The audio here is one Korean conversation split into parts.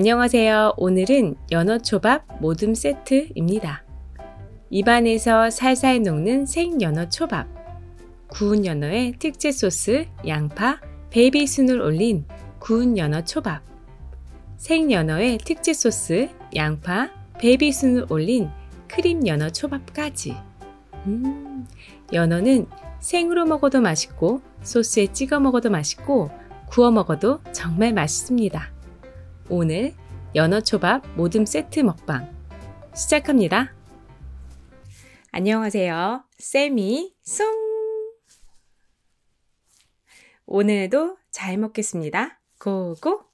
안녕하세요. 오늘은 연어초밥 모듬 세트입니다. 입안에서 살살 녹는 생연어초밥, 구운 연어에 특제 소스, 양파, 베이비순을 올린 구운 연어초밥, 생연어에 특제 소스, 양파, 베이비순을 올린 크림 연어초밥까지. 음, 연어는 생으로 먹어도 맛있고 소스에 찍어 먹어도 맛있고 구워 먹어도 정말 맛있습니다. 오늘 연어초밥 모듬 세트 먹방 시작합니다. 안녕하세요. 쌤이 송! 오늘도 잘 먹겠습니다. 고고!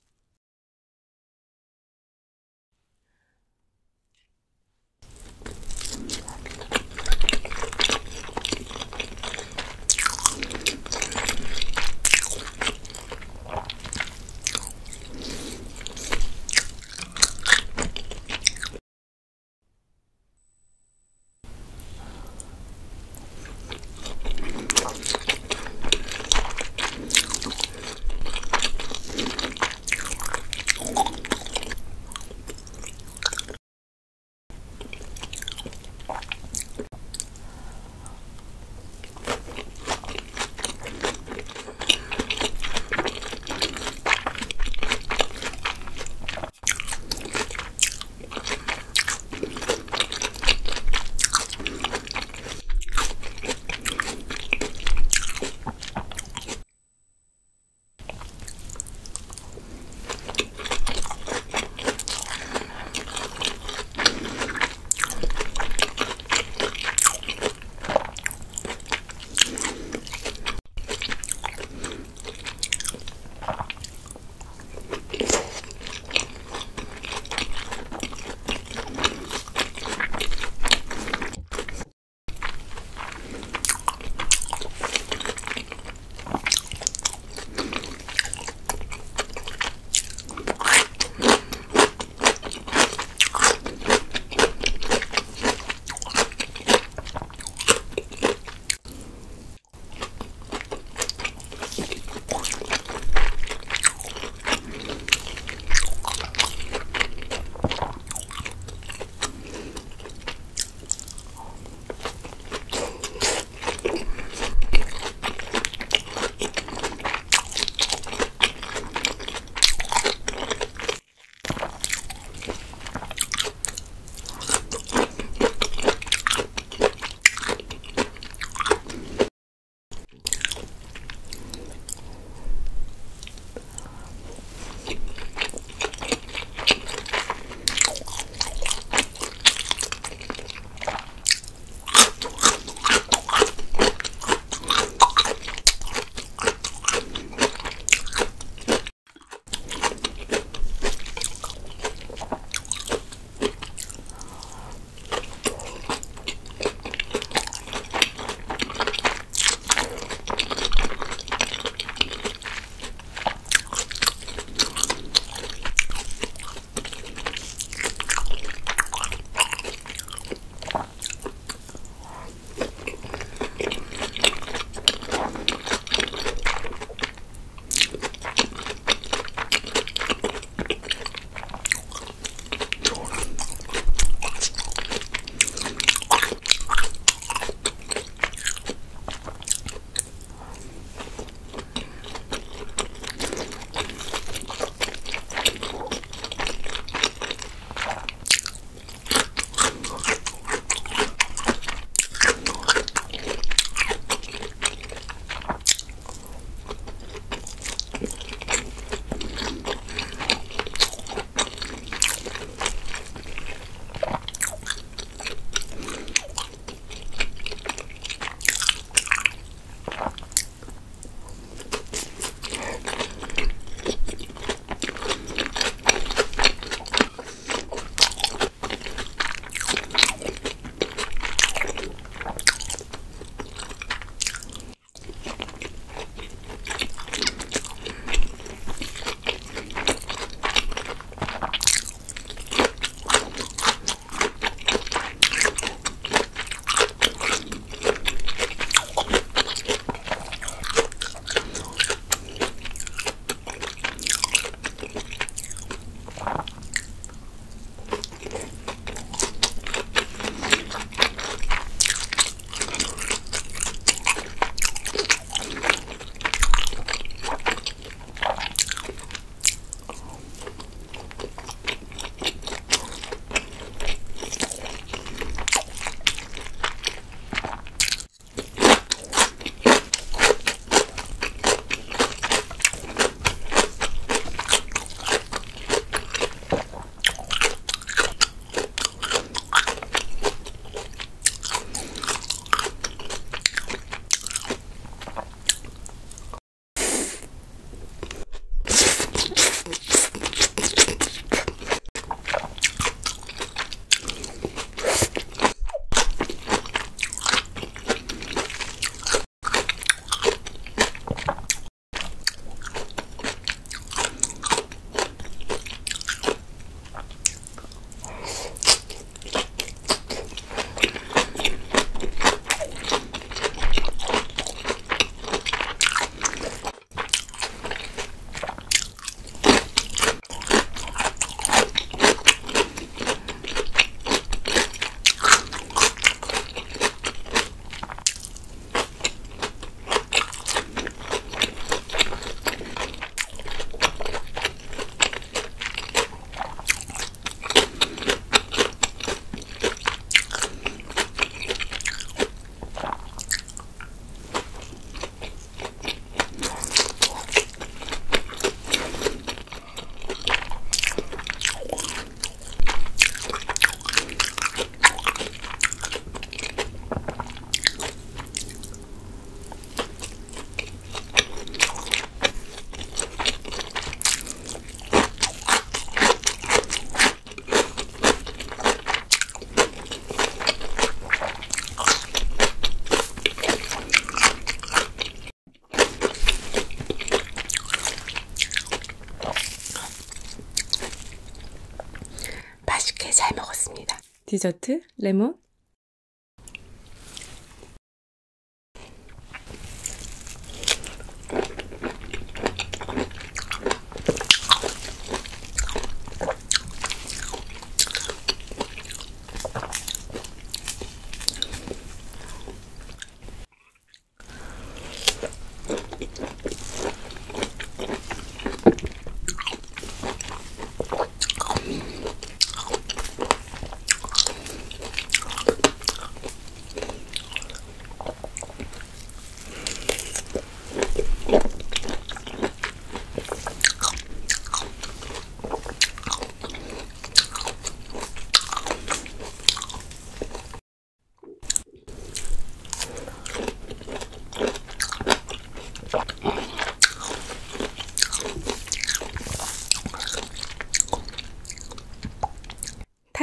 잘 먹었습니다. 디저트, 레몬,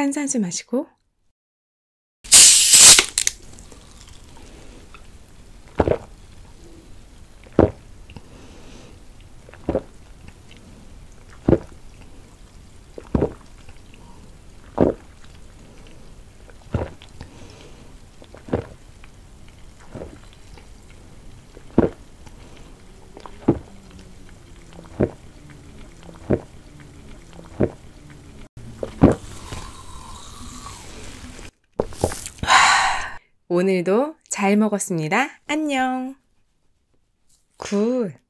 탄산수 마시고 오늘도 잘 먹었습니다. 안녕. 굿.